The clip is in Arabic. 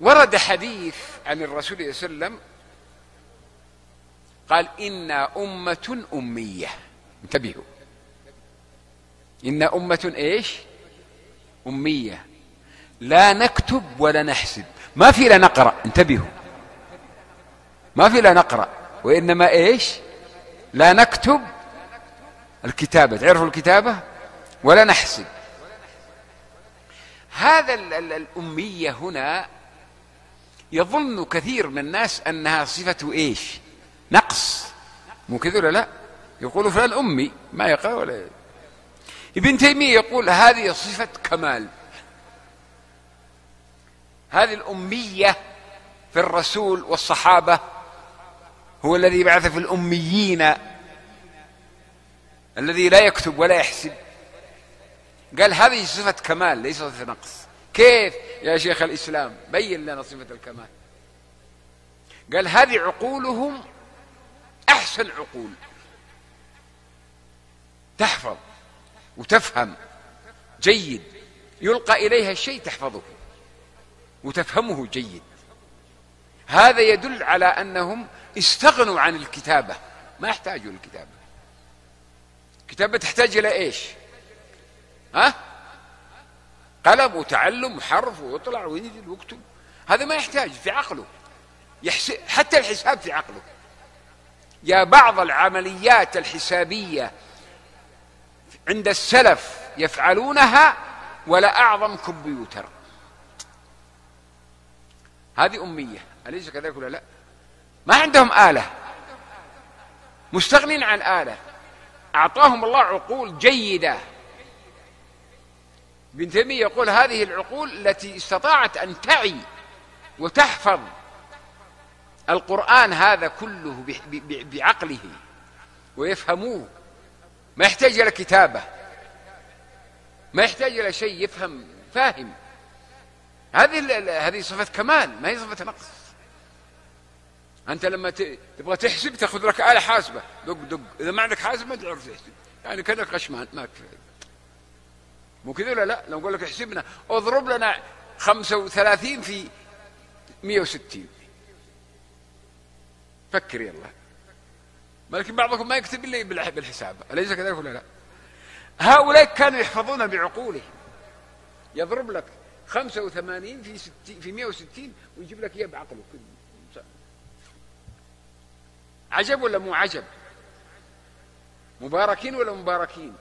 ورد حديث عن الرسول صلى الله عليه وسلم قال إنا أمة أمية. انتبهوا. إنا أمة إيش؟ أمية. لا نكتب ولا نحسب. ما في لا نقرأ. انتبهوا. ما في لا نقرأ. وإنما إيش؟ لا نكتب الكتابة. تعرفوا الكتابة؟ ولا نحسب. هذا الأمية هنا يظن كثير من الناس أنها صفة إيش؟ نقص. مو كذا ولا لا؟ يقول فلان أمي ما يقرأ ولا ابن تيمية يقول هذه صفة كمال. هذه الأمية في الرسول والصحابة هو الذي بعث في الأميين الذي لا يكتب ولا يحسب. قال هذه صفة كمال ليس صفة نقص. كيف يا شيخ الإسلام؟ بين لنا صفة الكمال. قال هذه عقولهم أحسن عقول. تحفظ وتفهم. جيد. يلقى إليها الشيء تحفظه. وتفهمه جيد. هذا يدل على أنهم استغنوا عن الكتابة. ما يحتاجوا للكتابة. الكتابة تحتاج إلى إيش؟ ها؟ قلم وتعلم وحرف ويطلع وينزل ويكتب هذا ما يحتاج في عقله. يحسب حتى الحساب في عقله. يا بعض العمليات الحسابية عند السلف يفعلونها ولا أعظم كمبيوتر. هذه أمية. أليس كذلك ولا لا؟ ما عندهم آلة. مستغنين عن آلة. أعطاهم الله عقول جيدة. ابن تيمية يقول هذه العقول التي استطاعت أن تعي وتحفظ القرآن هذا كله بعقله ويفهموه. ما يحتاج إلى كتابة. ما يحتاج إلى شيء يفهم فاهم. هذه هذه صفة كمال ما هي صفة نقص. أنت لما تبغى تحسب تأخذ لك آلة حاسبة. دق دق. إذا ما عندك حاسب ما تعرف تحسب. يعني كذا قشمان ما كفاية. مو كذا ولا لا لو أقول لك احسبنا اضرب لنا 35 في 160 فكر يلا لكن بعضكم ما يكتب إلا بالحساب. أليس كذلك ولا لا؟ هؤلاء كانوا يحفظون بعقولهم. يضرب لك 85 في 60 في 160 ويجيب لك إياه بعقله. عجب ولا مو عجب؟ مباركين ولا مباركين؟